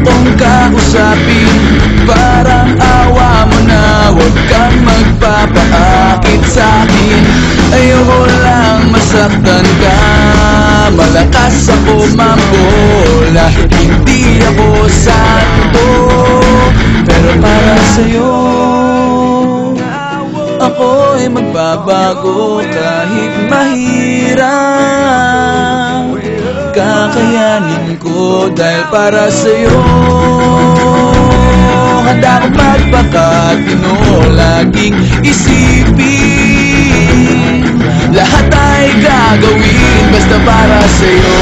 mo kausapin Parang awa mo na Huwag kang magpapaakit sa'kin Ayoko lang masaktan ka Malakas ako mambola Hindi ako santo Pero para sa'yo Ako'y magbabago kahit mahirap. Kakayanin ko dahil para sa'yo. Handa akong magpakatino Laging isipin. Lahat ay gagawin Basta para sa'yo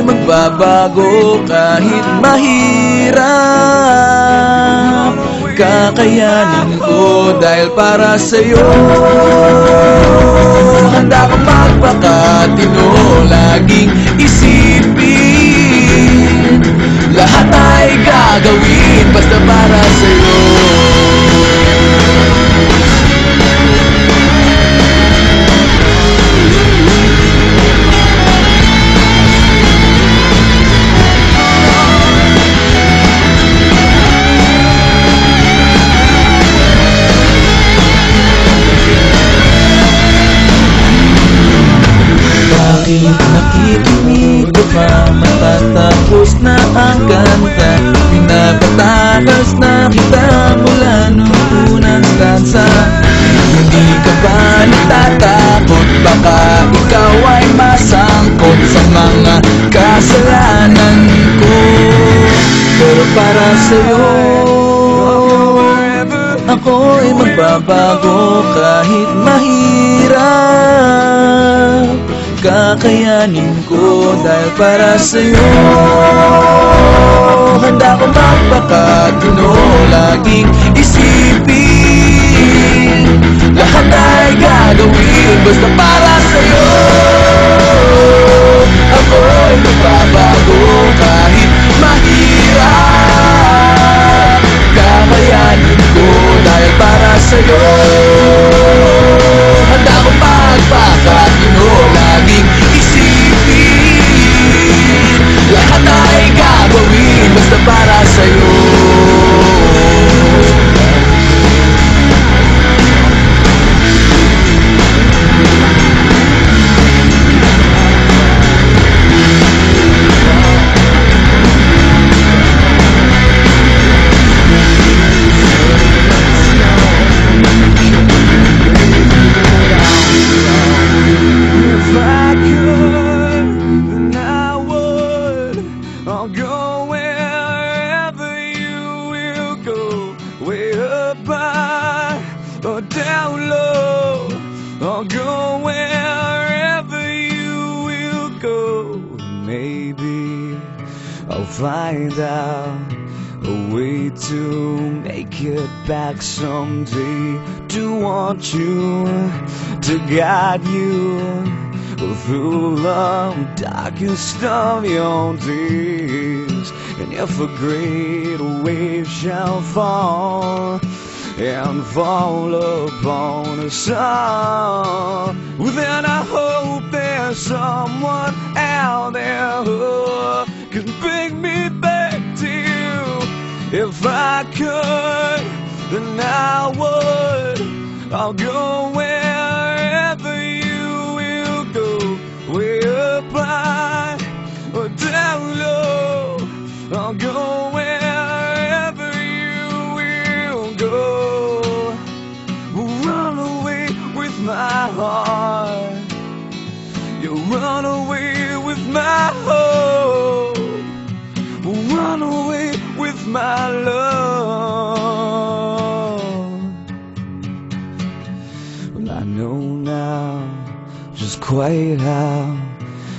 Ako'y magbabago kahit mahirap. Kakayanin ko dahil para sa'yo. Handa kong magpakatino Laging isipin para sa'yo. Ako'y magbabago kahit mahirap. Kakayanin ko dahil para sa'yo. Handa ko magpakatino Laging isipin. Lahat ay gagawin Basta para sa'yo I'll find out a way to make it back someday. To want you, to guide you through the darkest of your days. And if a great wave shall fall and fall upon us all, could, then I would. I'll go wherever you will go, way up high or down low. I'll go wherever you will go. We'll Run away with my heart. You'll run away with my hope. Run away with my love. Quite how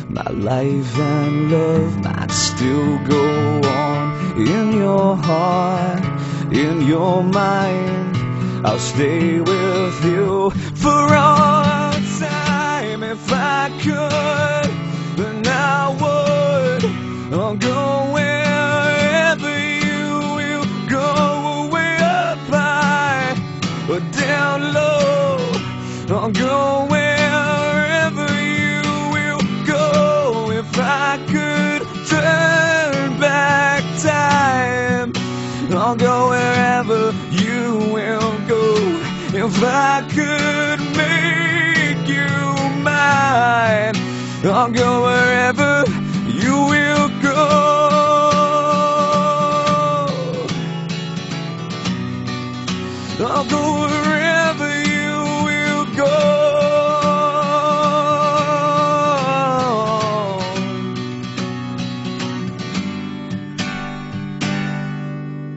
My life and love might still go on in your heart, in your mind. I'll stay with you for all time if I could. I could make you mine, I'll go wherever you will go. I'll go wherever.